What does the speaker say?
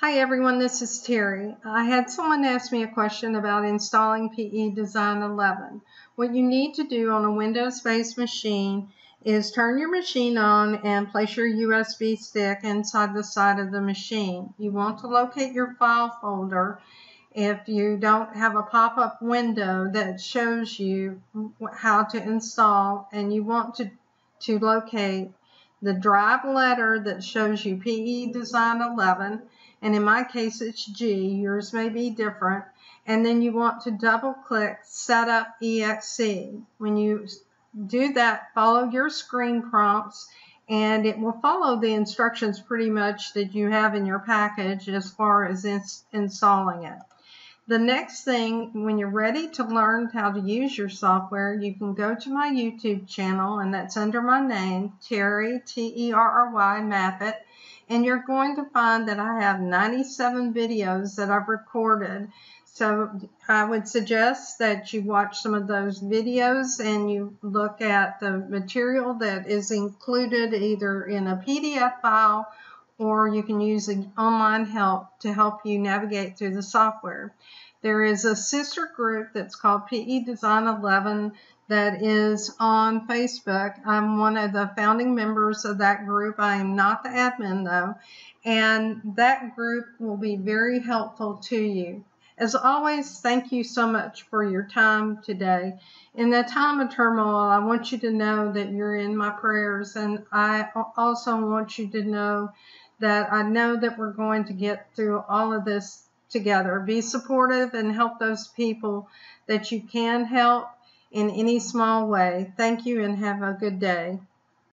Hi everyone, this is Terry. I had someone ask me a question about installing PE Design 11. What you need to do on a Windows-based machine is turn your machine on and place your USB stick inside the side of the machine. You want to locate your file folder if you don't have a pop-up window that shows you how to install and you want to, to locate the drive letter that shows you PE Design 11 and in my case it's G, yours may be different, and then you want to double click Setup EXE. When you do that, follow your screen prompts and it will follow the instructions pretty much that you have in your package as far as ins installing it. The next thing, when you're ready to learn how to use your software, you can go to my YouTube channel, and that's under my name, Terry, T-E-R-R-Y, Maffitt, and you're going to find that I have 97 videos that I've recorded. So I would suggest that you watch some of those videos and you look at the material that is included either in a PDF file or you can use the online help to help you navigate through the software. There is a sister group that's called PE Design 11 that is on Facebook. I'm one of the founding members of that group. I am not the admin though. And that group will be very helpful to you. As always, thank you so much for your time today. In the time of turmoil, I want you to know that you're in my prayers. And I also want you to know that I know that we're going to get through all of this together. Be supportive and help those people that you can help in any small way. Thank you and have a good day.